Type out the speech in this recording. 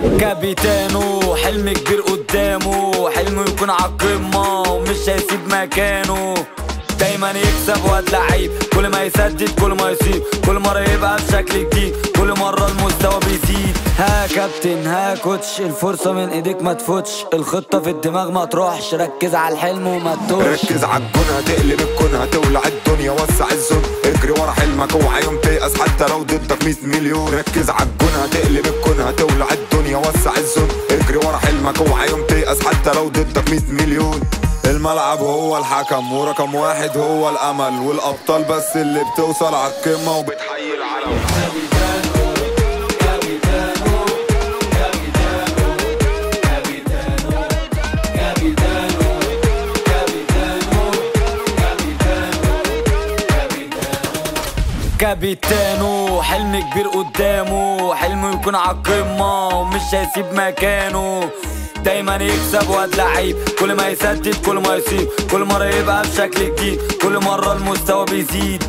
كابيتانو حلم كبير قدامه حلمه يكون عالقمة ومش هيسيب مكانه. دايما يكسب واد لعيب كل ما يسدد كل ما يصيب كل مرة يبقى بشكل جديد كل مرة المستوى بيزيد. ها كابتن ها كوتش الفرصة من ايديك ما تفوتش الخطة في الدماغ ما تروحش ركز على الحلم وما تتوهش ركز عالجون هتقلب الكون هتولع الدنيا وسع الزون. اجري ورا حلمك اوعى يوم تيأس حتى لو ضدك 100 مليون. ركز عالجون هتقلب الكون هتولع الدنيا وسع الزون. اجري ورا حلمك اوعى يوم تيأس حتى لو ضدك 100 مليون. الملعب هو الحكم ورقم واحد هو الأمل والأبطال بس اللي بتوصل عالقمه وبتحيي العالم. كابيتانو حلم كبير قدامه حلمه يكون عالقمة ومش هيسيب مكانه. دايما يكسب واد لعيب كل ما يسدد كل ما يصيب كل مرة يبقى بشكل جديد كل مرة المستوى بيزيد.